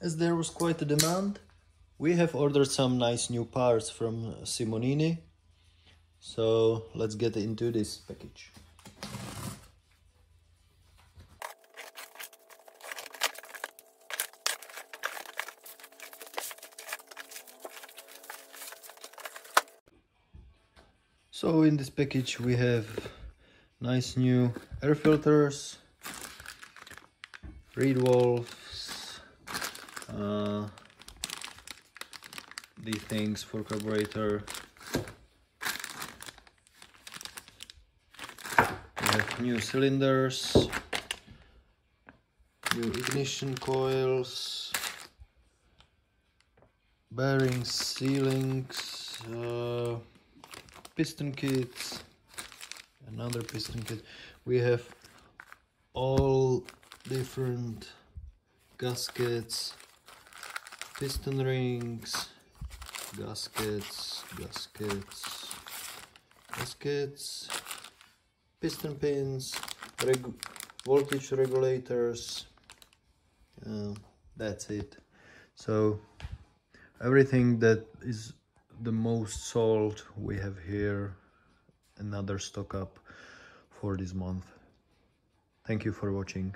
as there was quite a demand, we have ordered some nice new parts from Simonini. So let's get into this package. So in this package we have nice new air filters, reed valves, uh, these things for carburetor. We have new cylinders, new ignition coils, bearings, sealings, uh, piston kits another piston kit we have all different gaskets piston rings gaskets gaskets gaskets piston pins reg voltage regulators uh, that's it. So everything that is the most sold we have here another stock up for this month. Thank you for watching